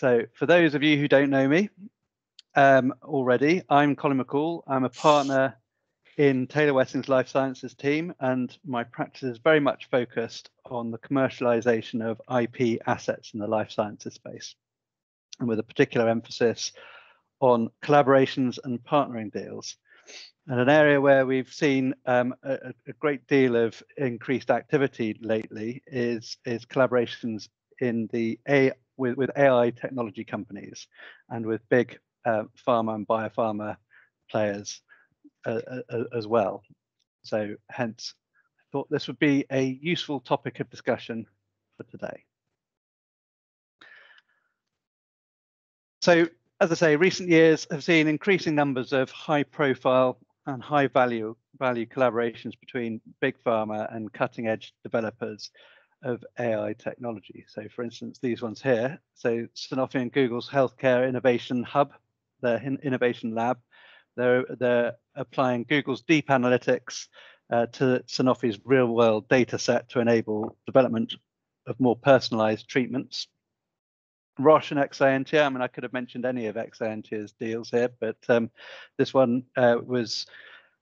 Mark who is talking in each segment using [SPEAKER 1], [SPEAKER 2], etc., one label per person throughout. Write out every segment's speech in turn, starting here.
[SPEAKER 1] So for those of you who don't know me um, already, I'm Colin McCall. I'm a partner in Taylor Wessing's Life Sciences team, and my practice is very much focused on the commercialization of IP assets in the life sciences space, and with a particular emphasis on collaborations and partnering deals. And an area where we've seen um, a, a, great deal of increased activity lately is, is collaborations in the A with, with AI technology companies and with big uh, pharma and biopharma players uh, uh, uh, as well. So hence, I thought this would be a useful topic of discussion for today. So as I say, recent years have seen increasing numbers of high profile and high value value collaborations between big pharma and cutting edge developers of AI technology. So for instance, these ones here. So Sanofi and Google's Healthcare Innovation Hub, their innovation lab, they're, they're applying Google's deep analytics uh, to Sanofi's real world data set to enable development of more personalized treatments. Roche and Exscientia, I mean, I could have mentioned any of Exscientia's deals here, but um, this one uh, was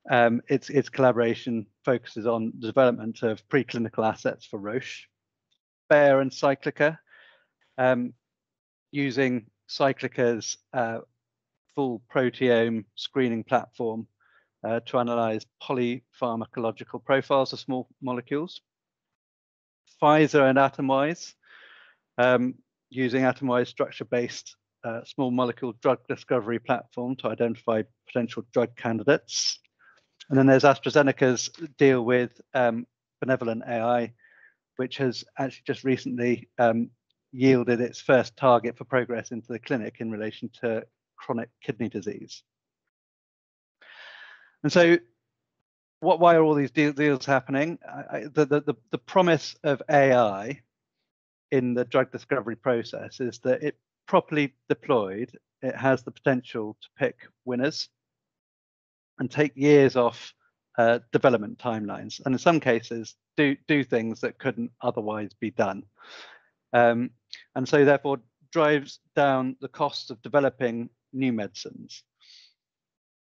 [SPEAKER 1] um, its, its collaboration focuses on the development of preclinical assets for Roche. Bayer and Cyclica, um, using Cyclica's uh, full proteome screening platform uh, to analyze polypharmacological profiles of small molecules. Pfizer and Atomwise, um, using Atomwise structure-based uh, small molecule drug discovery platform to identify potential drug candidates. And then there's AstraZeneca's deal with um, Benevolent AI, which has actually just recently um, yielded its first target for progress into the clinic in relation to chronic kidney disease. And so what, why are all these deals happening? I, the, the, the promise of AI in the drug discovery process is that it properly deployed, it has the potential to pick winners and take years off uh, development timelines, and in some cases do do things that couldn't otherwise be done. Um, and so therefore drives down the cost of developing new medicines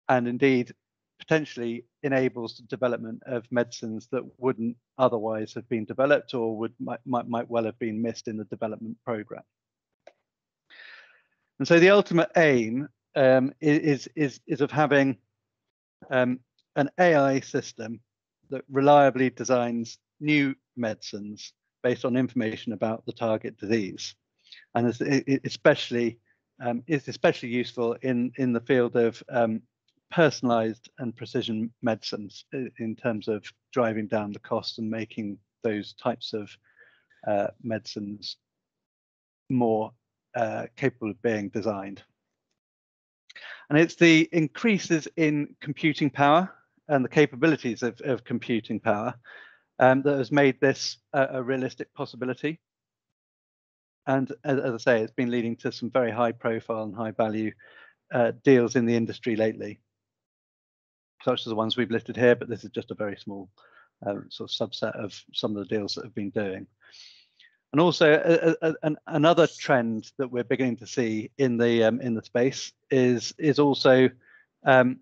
[SPEAKER 1] and indeed potentially enables the development of medicines that wouldn't otherwise have been developed or would might, might, might well have been missed in the development program. And so the ultimate aim um, is, is, is of having um, an AI system that reliably designs new medicines based on information about the target disease. And especially um, is especially useful in, in the field of um, personalized and precision medicines in terms of driving down the cost and making those types of uh, medicines more uh, capable of being designed. And it's the increases in computing power and the capabilities of, of computing power um, that has made this a, a realistic possibility. And as, as, I say, it's been leading to some very high profile and high value uh, deals in the industry lately, such as the ones we've listed here, but this is just a very small uh, sort of subset of some of the deals that have been doing. And also a, a, an, another trend that we're beginning to see in the um, in the space is is also um,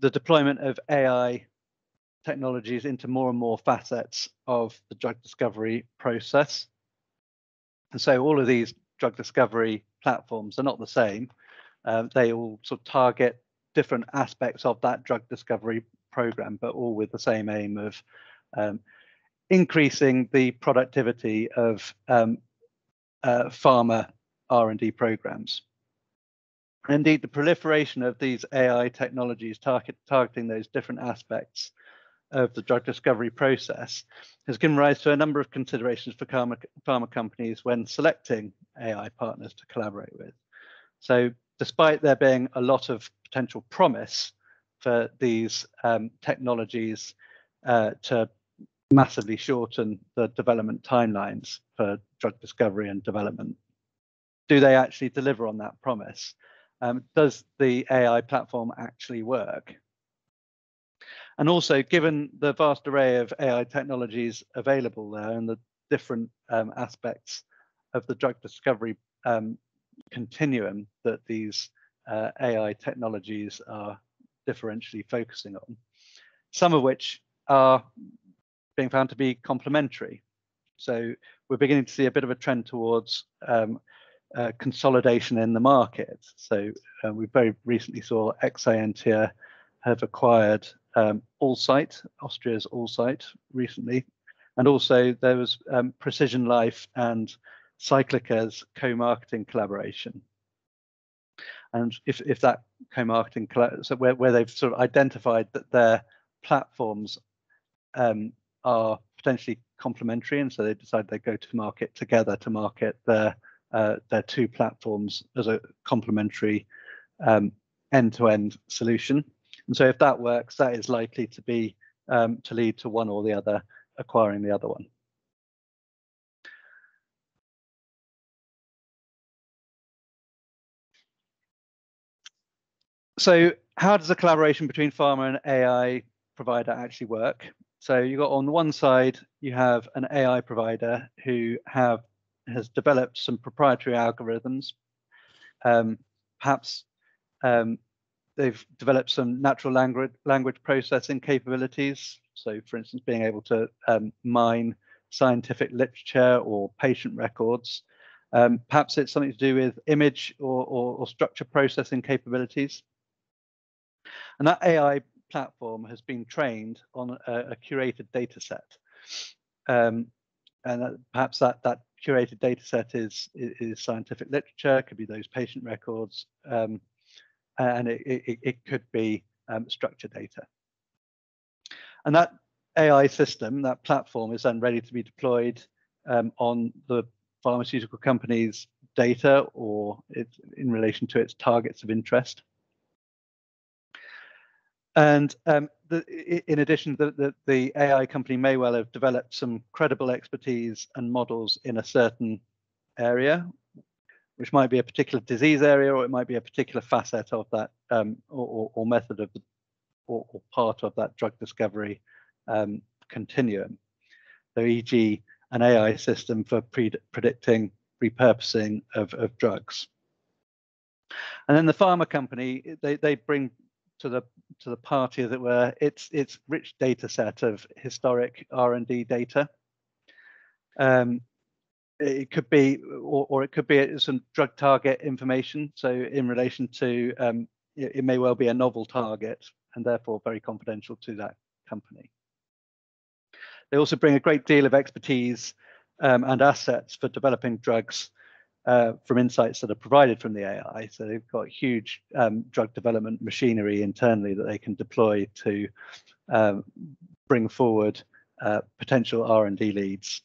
[SPEAKER 1] the deployment of AI technologies into more and more facets of the drug discovery process. And so all of these drug discovery platforms are not the same. Uh, they all sort of target different aspects of that drug discovery program, but all with the same aim of um, increasing the productivity of um, uh, pharma R&D programs. Indeed, the proliferation of these AI technologies target, targeting those different aspects of the drug discovery process has given rise to a number of considerations for pharma, pharma companies when selecting AI partners to collaborate with. So despite there being a lot of potential promise for these um, technologies uh, to massively shorten the development timelines for drug discovery and development, do they actually deliver on that promise? Um, does the AI platform actually work? And also, given the vast array of AI technologies available there and the different um, aspects of the drug discovery um, continuum that these uh, AI technologies are differentially focusing on, some of which are being found to be complementary. So we're beginning to see a bit of a trend towards um, uh, consolidation in the market. So uh, we very recently saw Exscientia have acquired um, Allcyte, Austria's Allcyte, recently, and also there was um, Precision Life and Cyclica's co-marketing collaboration. And if, if that co-marketing, so where, where they've sort of identified that their platforms um, are potentially complementary, and so they decide they go to market together to market their uh, their two platforms as a complementary um, end-to-end solution. And so if that works, that is likely to be um, to lead to one or the other acquiring the other one. So how does the collaboration between pharma and AI provider actually work? So you got on one side, you have an AI provider who have has developed some proprietary algorithms. Um, perhaps um, they've developed some natural language language processing capabilities. So, for instance, being able to um, mine scientific literature or patient records. Um, perhaps it's something to do with image or, or, or, structure processing capabilities. And that AI platform has been trained on a, a curated data set. Um, and that, perhaps that, that curated data set is, is, scientific literature, could be those patient records, um, and it, it, it, could be um, structured data. And that AI system, that platform is then ready to be deployed um, on the pharmaceutical company's data or it, in relation to its targets of interest. And um, the, in addition, the, the, the, AI company may well have developed some credible expertise and models in a certain area, which might be a particular disease area, or it might be a particular facet of that, um, or, or, method of, or, or, part of that drug discovery um, continuum. So, e.g., an AI system for pre predicting repurposing of, of drugs. And then the pharma company, they, they bring to the to the party, as it were, its its rich data set of historic R and D data. Um, it could be, or, or, it could be some drug target information. So in relation to, um, it, it, may well be a novel target and therefore very confidential to that company. They also bring a great deal of expertise um, and assets for developing drugs uh, from insights that are provided from the AI. So they've got huge um, drug development machinery internally that they can deploy to um, bring forward uh, potential R&D leads.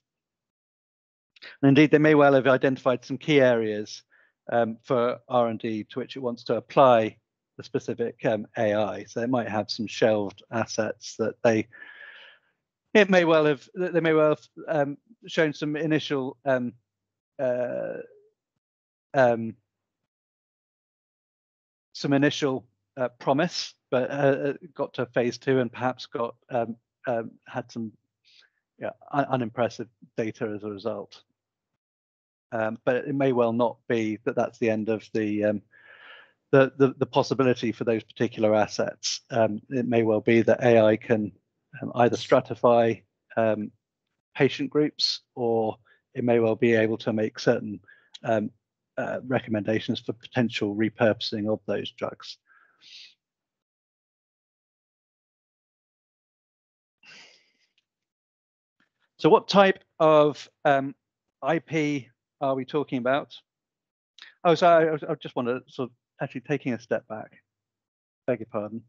[SPEAKER 1] And indeed, they may well have identified some key areas um, for R&D to which it wants to apply the specific um, AI. So it might have some shelved assets that they it may well have they may well have um, shown some initial um, uh, um, some initial uh, promise, but uh, uh, got to phase two and perhaps got um, um, had some yeah, un unimpressive data as a result. Um, but it may well not be that that's the end of the um, the, the, the possibility for those particular assets. Um, it may well be that AI can either stratify patient groups or it may well be able to make certain um, uh, recommendations for potential repurposing of those drugs. So what type of um, IP are we talking about? Oh, so I, I, just want to sort of actually taking a step back. Beg your pardon.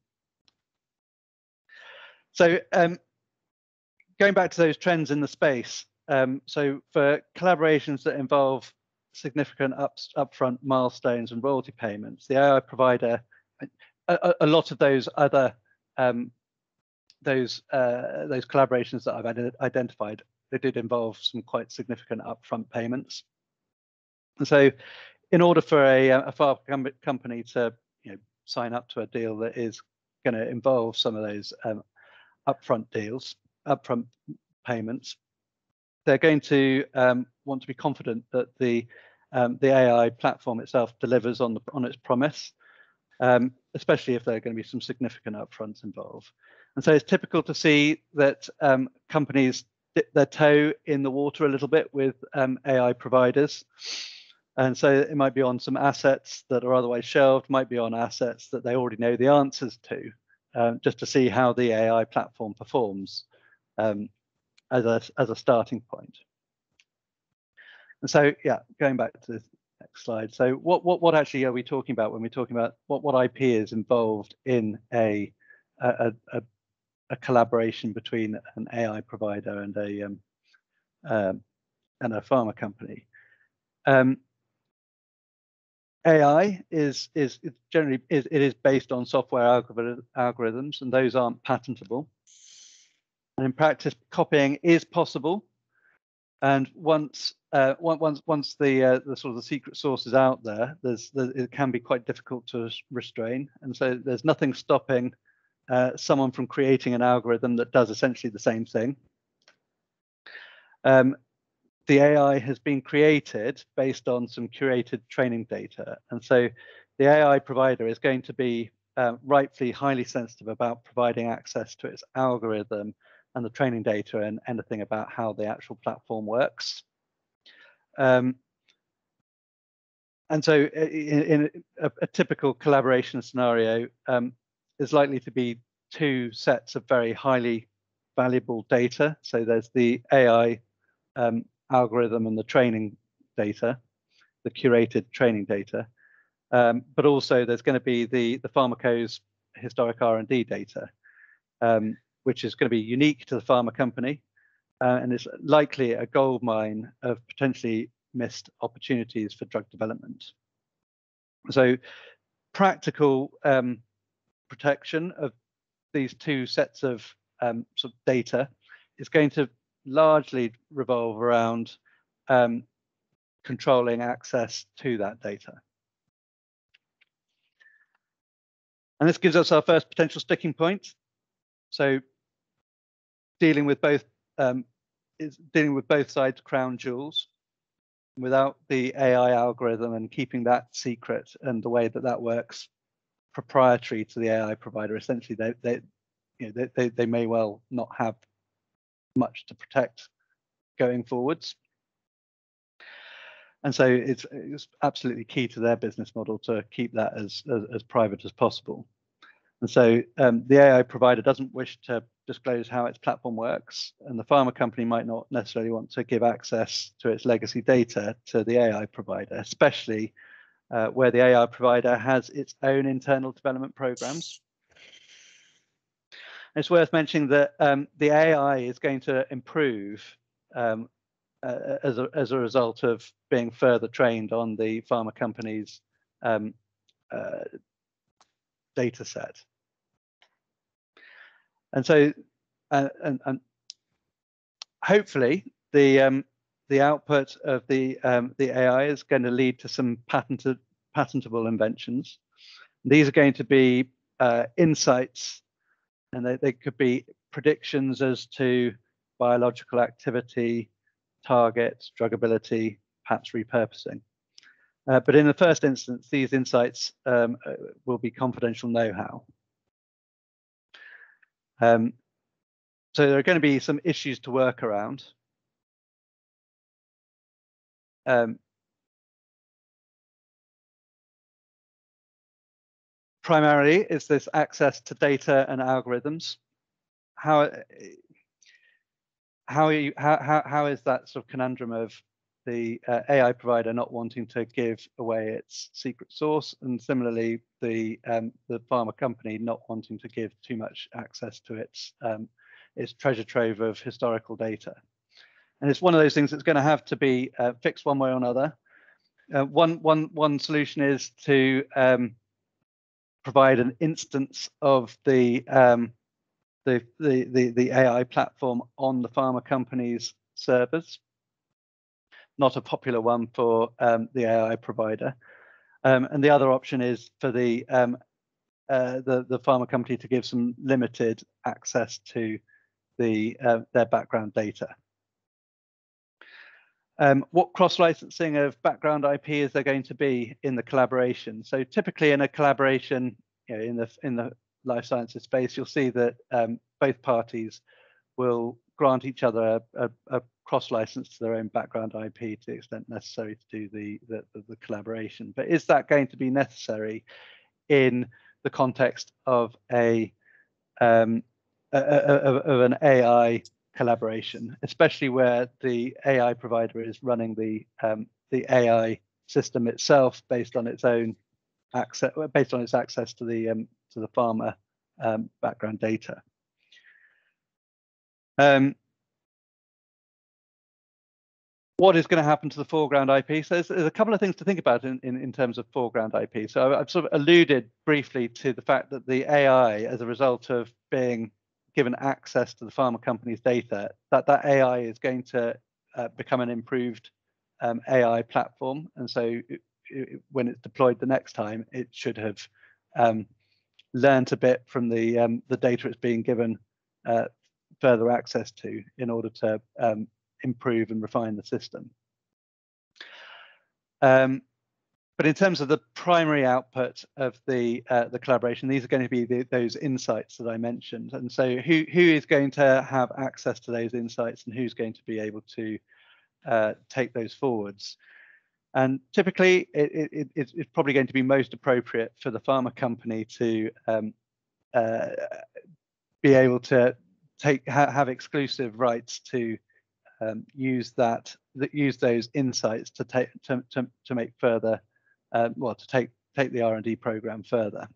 [SPEAKER 1] So um, going back to those trends in the space. Um, so for collaborations that involve significant up, upfront milestones and royalty payments. The AI provider, a, a lot of those other um, those uh, those collaborations that I've identified, they did involve some quite significant upfront payments. And so, in order for a, a pharma company to you know, sign up to a deal that is going to involve some of those um, upfront deals, upfront payments, they're going to um, want to be confident that the um, the AI platform itself delivers on the on its promise, um, especially if there are going to be some significant upfronts involved. And so it's typical to see that um, companies dip their toe in the water a little bit with um, AI providers. And so it might be on some assets that are otherwise shelved, might be on assets that they already know the answers to, um, just to see how the AI platform performs um, as, a, as a starting point. And so, yeah, going back to the next slide. So what, what, what actually are we talking about when we're talking about what, what IP is involved in a, a, a, a collaboration between an AI provider and a, um, um, and a pharma company? Um, AI is is generally is, it is based on software algorithms, and those aren't patentable. And in practice, copying is possible. And once uh, once once the uh, the sort of the secret source is out there, there's, there, it can be quite difficult to restrain. And so there's nothing stopping uh, someone from creating an algorithm that does essentially the same thing. Um, the AI has been created based on some curated training data. And so the AI provider is going to be um, rightfully highly sensitive about providing access to its algorithm and the training data and anything about how the actual platform works. Um, and so in, in a, a, typical collaboration scenario um, is likely to be two sets of very highly valuable data. So there's the AI um, algorithm and the training data, the curated training data. Um, but also there's going to be the, the Pharmaco's historic R&D data, um, which is going to be unique to the pharma company. Uh, and it's likely a gold mine of potentially missed opportunities for drug development. So practical um, protection of these two sets of um, sort of data is going to largely revolve around um, controlling access to that data. And this gives us our first potential sticking point. So dealing with both um, is dealing with both sides crown jewels without the AI algorithm and keeping that secret and the way that that works proprietary to the AI provider. Essentially, they they you know they they, they may well not have much to protect going forwards. And so it's, it's absolutely key to their business model to keep that as, as, as private as possible. And so um, the AI provider doesn't wish to disclose how its platform works, and the pharma company might not necessarily want to give access to its legacy data to the AI provider, especially uh, where the AI provider has its own internal development programs it's worth mentioning that um, the AI is going to improve um, uh, as, a, as a result of being further trained on the pharma company's um, uh, data set. And so, uh, and, and, hopefully the um, the output of the um, the AI is going to lead to some patented patentable inventions. These are going to be uh, insights and they, they could be predictions as to biological activity, targets, drugability, perhaps repurposing. Uh, but in the first instance, these insights um, uh, will be confidential know-how. Um, so there are going to be some issues to work around. Um, primarily is this access to data and algorithms. How how you how how, how is that sort of conundrum of the uh, AI provider not wanting to give away its secret source, and similarly the um, the pharma company not wanting to give too much access to its um, its treasure trove of historical data. And it's one of those things that's going to have to be uh, fixed one way or another. Uh, one one one solution is to um, provide an instance of the, um, the, the, the, the AI platform on the pharma company's servers. Not a popular one for um, the AI provider. Um, and the other option is for the, um, uh, the, the pharma company to give some limited access to the, uh, their background data. Um, what cross-licensing of background IP is there going to be in the collaboration? So typically in a collaboration, you know, in the in the life sciences space, you'll see that um, both parties will grant each other a, a, a cross-license to their own background IP to the extent necessary to do the, the, the collaboration. But is that going to be necessary in the context of a, um, a, a, of an AI collaboration, especially where the AI provider is running the um, the AI system itself based on its own access, based on its access to the um, to the pharma um, background data. Um, what is going to happen to the foreground IP? So there's, there's, a couple of things to think about in, in, in terms of foreground IP. So I've sort of alluded briefly to the fact that the AI, as a result of being given access to the pharma company's data, that that AI is going to uh, become an improved um, AI platform. And so it, it, when it's deployed the next time, it should have um, learned a bit from the um, the data it's being given uh, further access to in order to um, improve and refine the system. Um, but in terms of the primary output of the uh, the collaboration, these are going to be the, those insights that I mentioned. And so, who who is going to have access to those insights, and who's going to be able to uh, take those forwards? And typically, it, it, it's probably going to be most appropriate for the pharma company to um, uh, be able to take ha have exclusive rights to um, use that, that use those insights to take to, to, to make further uh, well to take take the R&D program further.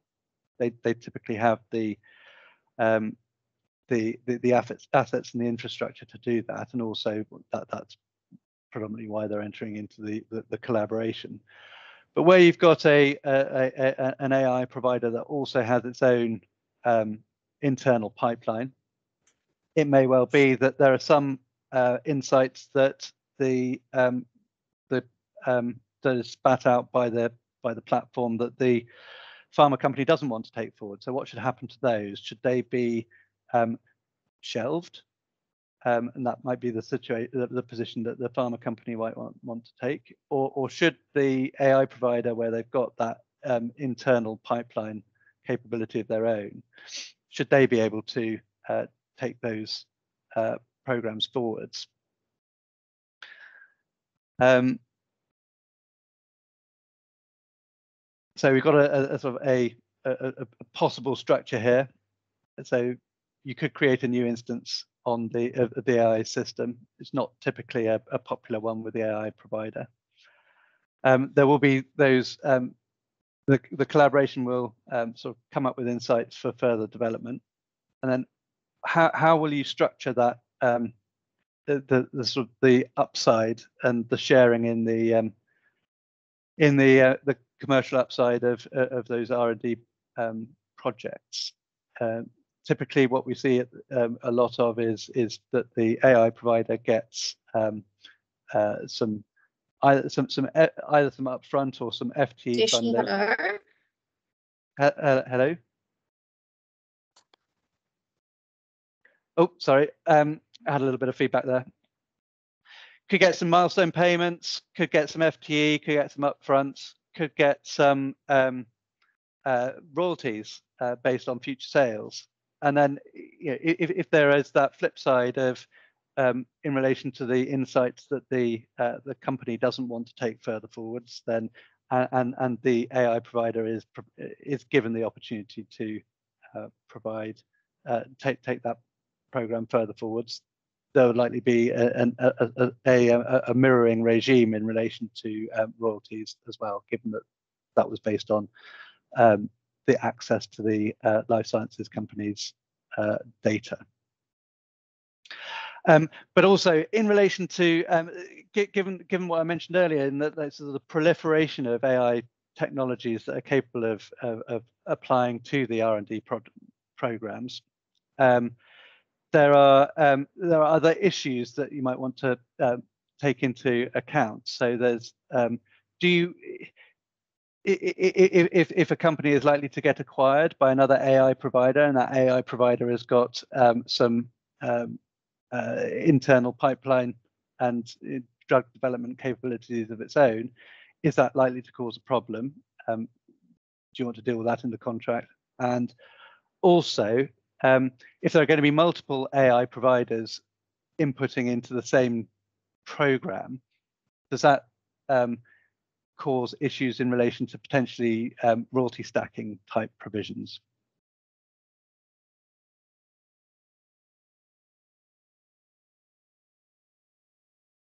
[SPEAKER 1] They they typically have the um, the, the, the assets assets and the infrastructure to do that, and also that that's predominantly why they're entering into the the, the collaboration. But where you've got a, a, a, an AI provider that also has its own um, internal pipeline, it may well be that there are some uh, insights that the um, the um, that is spat out by the by the platform that the pharma company doesn't want to take forward. So what should happen to those? Should they be um, shelved? Um, and that might be the situation, the, the, position that the pharma company might want, want to take, or, or should the AI provider, where they've got that um, internal pipeline capability of their own, should they be able to uh, take those uh, programs forwards? Um, so we've got a, a, sort of a, a, a, possible structure here. So you could create a new instance on the the AI system. It's not typically a, popular one with the AI provider. Um, there will be those. Um, the the collaboration will um, sort of come up with insights for further development, and then how how will you structure that um, the, the, the sort of the upside and the sharing in the um, in the uh, the commercial upside of uh, of those R&D um, projects. Uh, typically, what we see um, a lot of is is that the AI provider gets um, uh, some either some some either some upfront or some FTE funding. Hello. hello. Oh, sorry. Um, had a little bit of feedback there could get some milestone payments, could get some FTE, could get some upfronts, could get some um, uh, royalties uh, based on future sales. And then you know, if, if there is that flip side of um, in relation to the insights that the uh, the company doesn't want to take further forwards, then and and the AI provider is is given the opportunity to uh, provide uh, take take that program further forwards, there would likely be a, a, a, a mirroring regime in relation to um, royalties as well, given that that was based on um, the access to the uh, life sciences companies' uh, data. Um, but also in relation to, um, given given what I mentioned earlier, in that sort of the proliferation of AI technologies that are capable of, of, of applying to the R&D pro programs, um, there are um, there are other issues that you might want to um, take into account. So there's um, do you if if a company is likely to get acquired by another AI provider and that AI provider has got um, some um, uh, internal pipeline and drug development capabilities of its own, is that likely to cause a problem? Um, do you want to deal with that in the contract? And also, um, if there are going to be multiple AI providers inputting into the same program, does that um, cause issues in relation to potentially um, royalty stacking type provisions?